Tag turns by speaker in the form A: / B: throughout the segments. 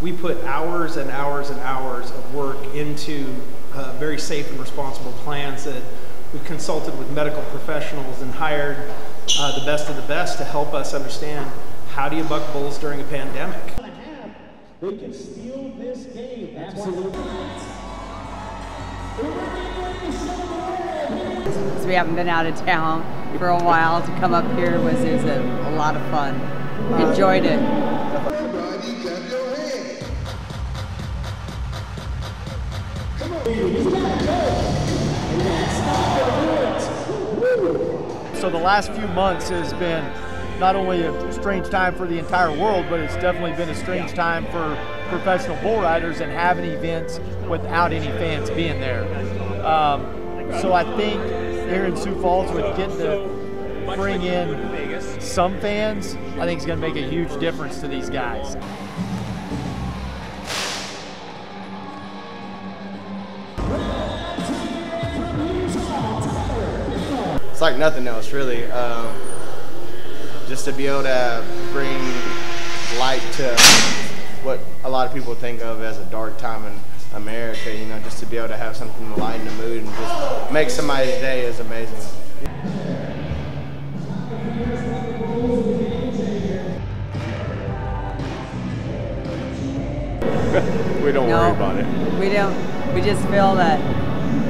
A: We put hours and hours and hours of work into uh, very safe and responsible plans that we've consulted with medical professionals and hired uh, the best of the best to help us understand how do you buck bulls during a pandemic.
B: They can steal this game. Absolutely.
C: So we haven't been out of town for a while. To come up here was, was a, a lot of fun. Enjoyed it.
D: So the last few months has been not only a strange time for the entire world, but it's definitely been a strange time for professional bull riders and having events without any fans being there. Um, so I think here in Sioux Falls, with getting to bring in some fans, I think it's going to make a huge difference to these guys.
E: It's like nothing else, really. Um, just to be able to bring light to what a lot of people think of as a dark time in America, you know, just to be able to have something to lighten the mood and just make somebody's day is amazing.
F: we don't
C: no,
F: worry about it.
C: We don't. We just feel that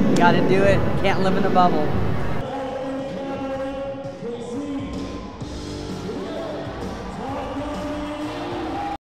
C: you got to do it. Can't live in a bubble.